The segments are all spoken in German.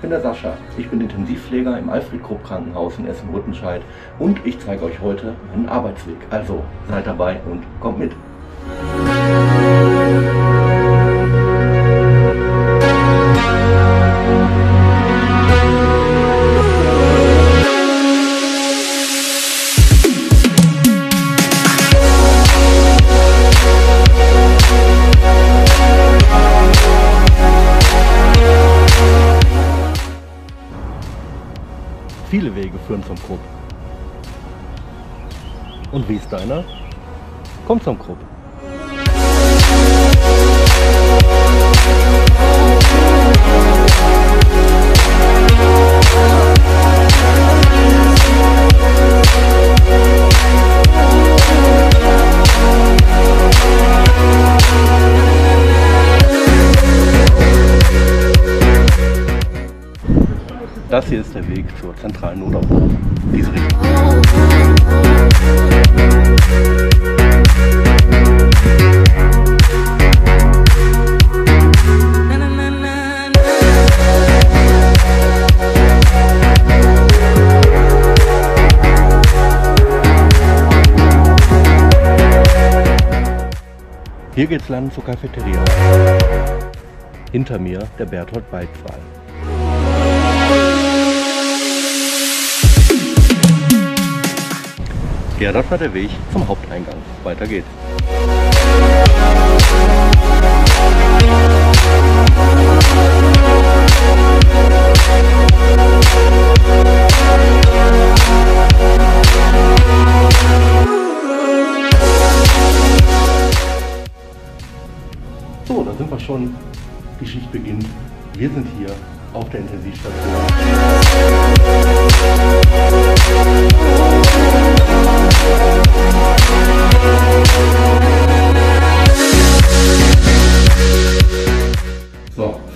bin der Sascha. Ich bin Intensivpfleger im Alfred Krupp Krankenhaus in Essen-Rüttenscheid und ich zeige euch heute meinen Arbeitsweg. Also seid dabei und kommt mit. Viele Wege führen zum Krupp. Und wie ist deiner? Komm zum Krupp. Das hier ist der Weg zur zentralen Notaufnahme. Diese. Hier geht's lang zur Cafeteria. Hinter mir der Berthold Balzwal. Ja, das war der Weg zum Haupteingang. Weiter geht's. So, da sind wir schon. Die Schicht beginnt. Wir sind hier auf der Intensivstation.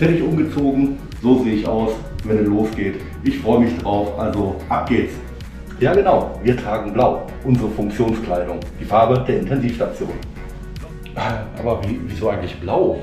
Fertig umgezogen. So sehe ich aus, wenn es losgeht. Ich freue mich drauf. Also ab geht's. Ja genau, wir tragen blau, unsere Funktionskleidung, die Farbe der Intensivstation. Aber wie, wieso eigentlich blau?